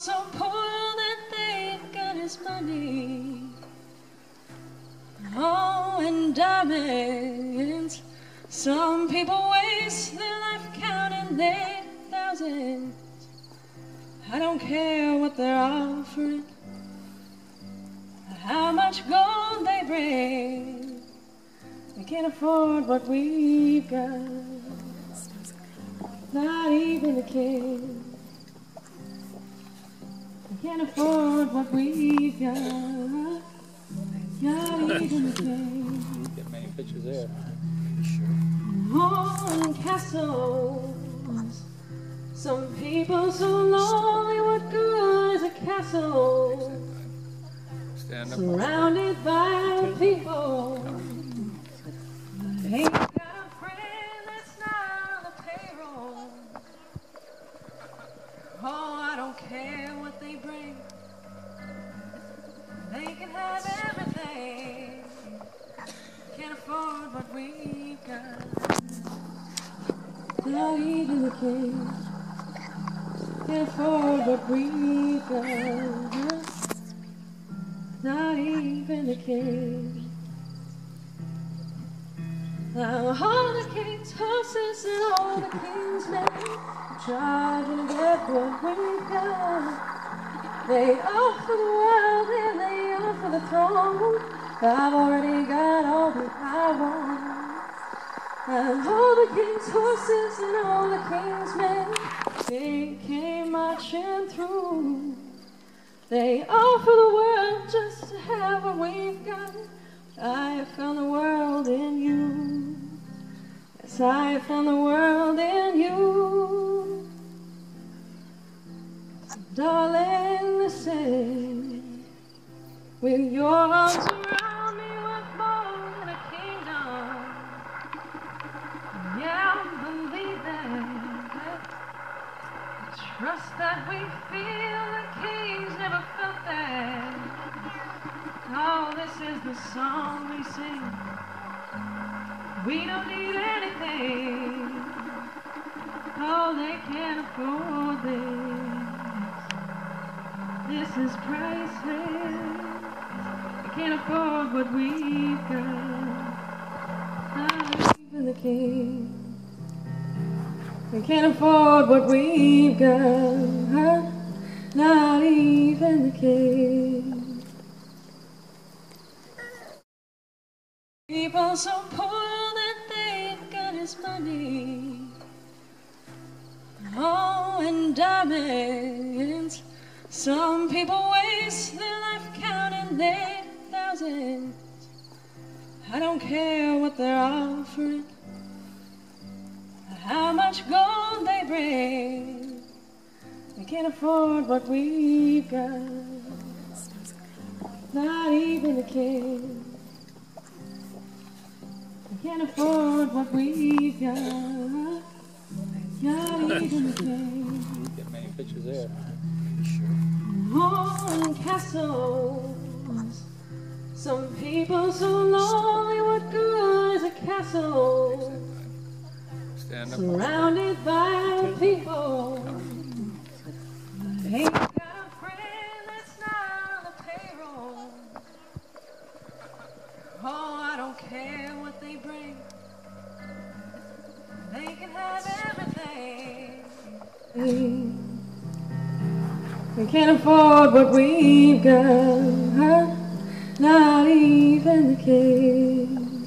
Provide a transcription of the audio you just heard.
So poor that they've got his money. Oh, and diamonds. Some people waste their life counting their thousands. I don't care what they're offering, how much gold they bring. We can't afford what we've got, not even the king. We can't afford what we've got, not even the king. Get many pictures there. castles. Some people so lonely, what good is a castle Stand up. surrounded by people? Not even the can afford what we've got. Not even the king. Now all the king's horses and all the king's men charging to get what we've got. They offer the world and they offer the throne. I've already got all that I want. And all the king's horses and all the king's men, they came marching through. They offer the world just to have what we've got. I found the world in you. Yes, I found the world in you. So darling, listen. With your arms around That we feel the kings never felt that. Oh, this is the song we sing. We don't need anything. Oh, they can't afford this. This is priceless. They can't afford what we've got. Oh, Not even the king. We can't afford what we've got, not even the king. People so poor that they've got his money. Oh, and diamonds. Some people waste their life counting their thousands. I don't care what they're offering can't afford what we've got, not even the king. We can't afford what we've got, not even the king. Get many pictures there. On castles, some people so lonely, what good is a castle? Stand up. surrounded by Oh, I don't care what they bring. They can have everything. We can't afford what we've got, not even the king.